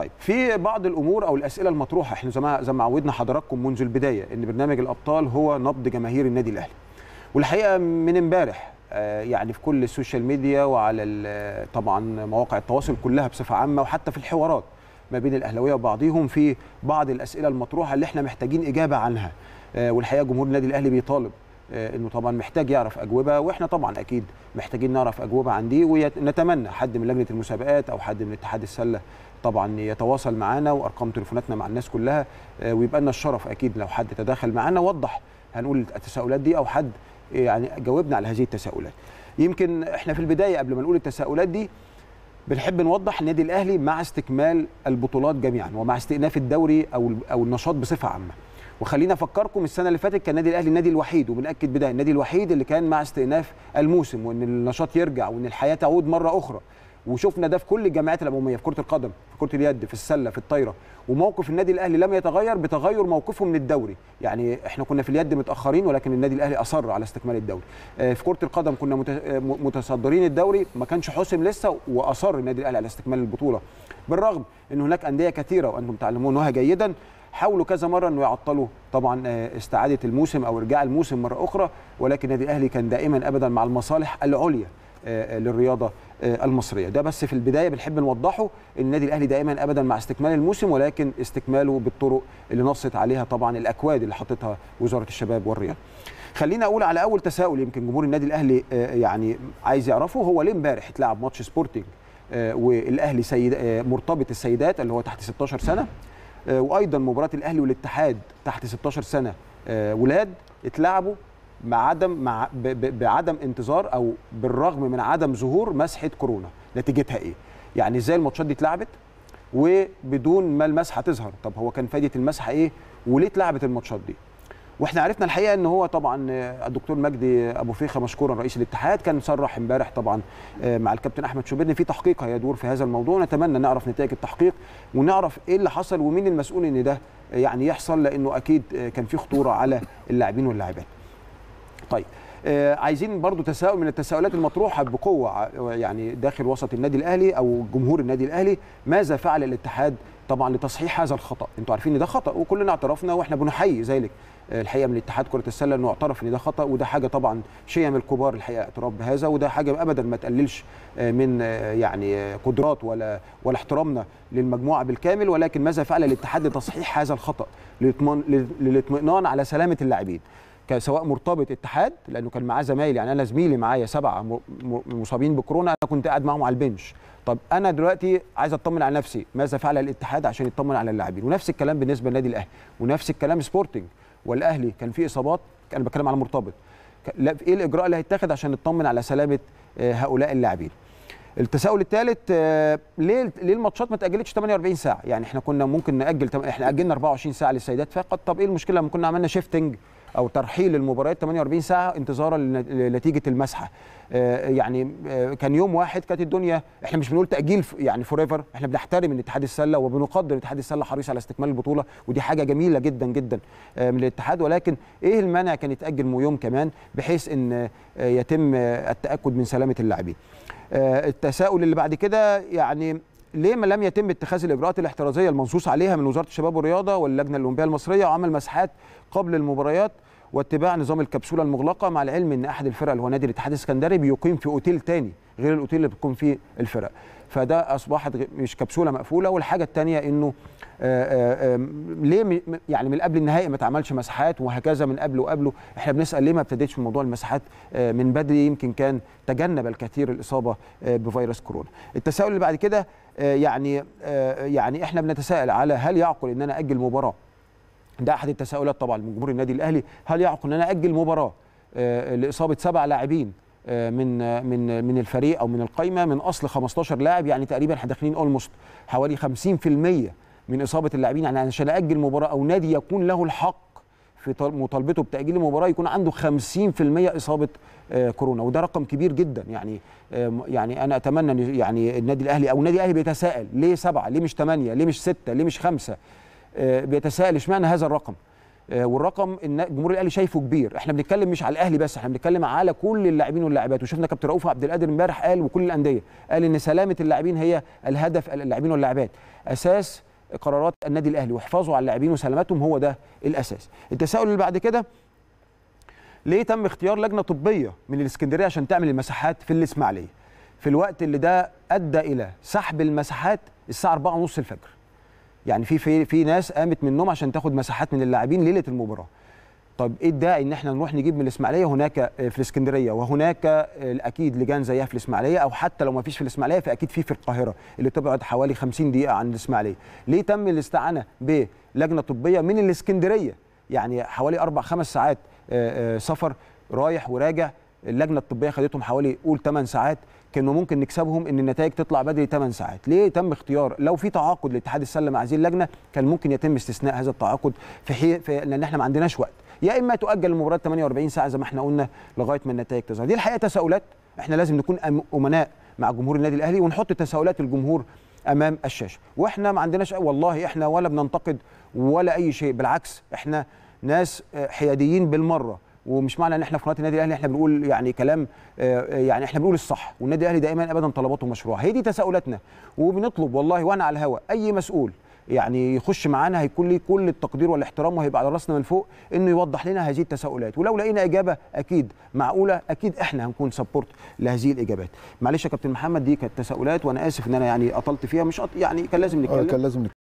طيب في بعض الأمور أو الأسئلة المطروحة إحنا زي ما زي ما عودنا حضراتكم منذ البداية إن برنامج الأبطال هو نبض جماهير النادي الأهلي. والحقيقة من امبارح آه، يعني في كل السوشيال ميديا وعلى طبعا مواقع التواصل كلها بصفة عامة وحتى في الحوارات ما بين الأهلاوية وبعضهم في بعض الأسئلة المطروحة اللي إحنا محتاجين إجابة عنها. آه، والحقيقة جمهور النادي الأهلي بيطالب إنه طبعا محتاج يعرف أجوبة وإحنا طبعا أكيد محتاجين نعرف أجوبة عن دي ونتمنى حد من لجنة المسابقات أو حد من اتحاد السلة طبعا يتواصل معانا وأرقام تليفوناتنا مع الناس كلها آه، ويبقى لنا الشرف أكيد لو حد تداخل معانا وضح هنقول التساؤلات دي أو حد يعني جاوبنا على هذه التساؤلات. يمكن إحنا في البداية قبل ما نقول التساؤلات دي بنحب نوضح النادي الأهلي مع استكمال البطولات جميعا ومع استئناف الدوري أو أو النشاط بصفة عامة. وخلينا افكركم السنة اللي فاتت كان النادي الأهلي النادي الوحيد وبنأكد بده النادي الوحيد اللي كان مع استئناف الموسم وإن النشاط يرجع وإن الحياة تعود مرة أخرى. وشفنا ده في كل الجامعات العموميه في كرة القدم في كرة اليد في السلة في الطايرة. وموقف النادي الأهلي لم يتغير بتغير موقفه من الدوري. يعني إحنا كنا في اليد متأخرين ولكن النادي الأهلي أصر على استكمال الدوري. آه، في كرة القدم كنا آه، متصدرين الدوري ما كانش حسم لسه وأصر النادي الأهلي على استكمال البطولة. بالرغم إن هناك أندية كثيرة وأنتم تعلمونها جيدا حاولوا كذا مرة إنه يعطلوا طبعا آه، استعادة الموسم أو إرجاع الموسم مرة أخرى ولكن النادي الأهلي كان دائما ابدا مع المصالح العليا آه، للرياضة آه، المصرية. ده بس في البداية بنحب نوضحه إن النادي الأهلي دائما ابدا مع استكمال الموسم ولكن استكماله بالطرق اللي نصت عليها طبعا الأكواد اللي حطتها وزارة الشباب والرياضة. خلينا أقول على أول تساؤل يمكن جمهور النادي الأهلي يعني عايز يعرفه. هو ليه امبارح اتلعب ماتش سبورتنج والأهلي سيد مرتبط السيدات اللي هو تحت 16 سنة؟ وأيضا مباراة الأهلي والاتحاد تحت 16 سنة. آه، ولاد اتلعبوا مع عدم مع بعدم انتظار أو بالرغم من عدم ظهور مسحة كورونا. نتيجتها إيه؟ يعني إزاي الماتشات دي اتلعبت؟ وبدون ما المسحة تظهر. طب هو كان فايدة المسحة إيه؟ وليه اتلعبت الماتشات دي؟ وإحنا عرفنا الحقيقة إن هو طبعا الدكتور مجدي أبو فيخة مشكورا رئيس الاتحاد كان صرح امبارح طبعا آه، مع الكابتن أحمد شوبير ان في تحقيق هيدور في هذا الموضوع. نتمنى نعرف نتائج التحقيق ونعرف إيه اللي حصل ومين المسؤول إن ده يعني يحصل لأنه أكيد آه، كان في خطورة على اللاعبين واللاعبات. طيب عايزين برضو تساؤل من التساؤلات المطروحة بقوة يعني داخل وسط النادي الأهلي أو جمهور النادي الأهلي. ماذا فعل الاتحاد طبعا لتصحيح هذا الخطأ؟ أنتوا عارفين إن ده خطأ وكلنا اعترفنا وإحنا بنحيي ذلك. آه، الحقيقة من الاتحاد كرة السلة إنه اعترف إن ده خطأ وده حاجة طبعا شيء من الكبار الحقيقة اعتراف بهذا وده حاجة ابدا ما تقللش آه، من آه، يعني آه، قدرات ولا ولا احترامنا للمجموعة بالكامل. ولكن ماذا فعل الاتحاد لتصحيح هذا الخطأ؟ للاطمئنان على سلامة اللاعبين. سواء مرتبط اتحاد لأنه كان معاه زمايل يعني أنا زميلي معايا سبعة مصابين بكورونا أنا كنت قاعد معاهم على البنش. طب أنا دلوقتي عايز أطمن على نفسي ماذا فعل الاتحاد عشان يطمن على اللاعبين؟ ونفس الكلام بالنسبة للنادي الأهلي ونفس الكلام سبورتنج. والأهلي كان في إصابات أنا بتكلم على مرتبط. إيه الإجراء اللي هيتاخد عشان نطمن على سلامة آه، هؤلاء اللاعبين؟ التساؤل الثالث ليه ليه الماتشات ما تأجلتش 48 ساعة؟ يعني إحنا كنا ممكن نأجل إحنا أجلنا 24 ساعة للسيدات فقط. طب إيه المشكلة لما كنا عملنا shifting أو ترحيل المباريات 48 ساعة انتظارا لن- لنتيجة المسحة. آه، يعني آه، كان يوم واحد كانت الدنيا إحنا مش بنقول تأجيل يعني forever إحنا بنحترم ان اتحاد السلة وبنقدر اتحاد السلة حريص على استكمال البطولة ودي حاجة جميلة جدا جدا آه، من الاتحاد. ولكن إيه المانع كان يتأجل يوم كمان؟ بحيث إن يتم التأكد من سلامة اللاعبين. التساؤل اللي بعد كده يعني ليه ما لم يتم اتخاذ الإجراءات الاحترازية المنصوص عليها من وزارة الشباب والرياضة واللجنة الأولمبية المصرية وعمل مسحات قبل المباريات واتباع نظام الكبسولة المغلقة مع العلم إن أحد الفرق اللي هو نادي الاتحاد السكندري بيقيم في أوتيل تاني غير الأوتيل اللي بتقوم فيه الفرق. فده أصبحت مش كبسولة مقفولة والحاجة الثانية إنه آه، آه، ليه يعني من قبل النهائي ما اتعملش مساحات وهكذا من قبل وقبله إحنا بنسأل ليه ما ابتديتش في موضوع المساحات آه، من بدري يمكن كان تجنب الكثير الإصابة بفيروس كورونا. التساؤل اللي بعد كده يعني يعني إحنا بنتساءل على هل يعقل إن أنا أجل مباراة؟ ده أحد التساؤلات طبعا من جمهور النادي الأهلي هل يعقل إن أنا أجل مباراة؟ لإصابة سبع لاعبين من آه، من من الفريق أو من القايمة. من أصل 15 لاعب يعني تقريبا إحنا داخلين اولموست حوالي 50% من إصابة اللاعبين. يعني عشان أجل مباراة أو نادي يكون له الحق في مطالبته بتأجيل المباراة يكون عنده 50% إصابة آه، كورونا. وده رقم كبير جدا. يعني يعني أنا أتمنى يعني النادي الأهلي أو النادي الاهلي بيتساءل. ليه سبعة؟ ليه مش ثمانيه ليه مش ستة؟ ليه مش خمسة؟ آه، بيتساءل. اشمعنى هذا الرقم؟ والرقم النا- الجمهور الأهلي شايفه كبير. إحنا بنتكلم مش على الأهلي بس إحنا بنتكلم على كل اللاعبين واللاعبات. وشفنا كابتن رؤوف عبد القادر إمبارح قال وكل الأندية قال إن سلامة اللاعبين هي الهدف اللاعبين واللاعبات. أساس قرارات النادي الأهلي وحفاظه على اللاعبين وسلامتهم هو ده الأساس. التساؤل اللي بعد كده ليه تم اختيار لجنة طبية من الإسكندرية عشان تعمل المساحات في الإسماعيلية؟ في الوقت اللي ده أدى إلى سحب المساحات الساعة 4:30 الفجر. يعني في في في ناس قامت من النوم عشان تاخد مساحات من اللاعبين ليلة المباراة. طب إيه الداعي إن إحنا نروح نجيب من الإسماعيلية هناك في الإسكندرية؟ وهناك أكيد لجان زيها في الإسماعيلية أو حتى لو ما فيش في الإسماعيلية فأكيد في في القاهرة اللي تبعد حوالي 50 دقيقة عن الإسماعيلية. ليه تم الاستعانة بلجنة طبية من الإسكندرية؟ يعني حوالي أربع خمس ساعات آه، آه، سفر رايح وراجع اللجنة الطبية خدتهم حوالي قول 8 ساعات كانوا ممكن نكسبهم إن النتائج تطلع بدري 8 ساعات. ليه؟ تم اختيار. لو في تعاقد لاتحاد السلة مع هذه اللجنة كان ممكن يتم استثناء هذا التعاقد في, حي... في لأن إحنا ما عندناش وقت. يا إما تؤجل المباراه 48 ساعة زي ما إحنا قلنا لغاية ما النتائج تظهر. دي الحقيقة تساؤلات. إحنا لازم نكون أمناء مع جمهور النادي الأهلي ونحط تساؤلات الجمهور أمام الشاشة. وإحنا ما عندناش والله إحنا ولا بننتقد ولا أي شيء. بالعكس إحنا ناس آه، حياديين بالمرة. ومش معنى إن إحنا في قناة النادي الأهلي إحنا بنقول يعني كلام آه، يعني إحنا بنقول الصح والنادي الأهلي دائما ابدا طلباته مشروعة. هي دي تساؤلاتنا. وبنطلب والله وأنا على الهواء أي مسؤول يعني يخش معانا هيكون ليه كل التقدير والاحترام وهيبقى على راسنا من فوق إنه يوضح لنا هذه التساؤلات. ولو لقينا إجابة أكيد معقولة أكيد إحنا هنكون سبورت لهذه الإجابات. معلش يا كابتن محمد دي كانت تساؤلات وأنا آسف إن أنا يعني أطلت فيها مش أط... يعني كان لازم آه، نتكلم. كان لازم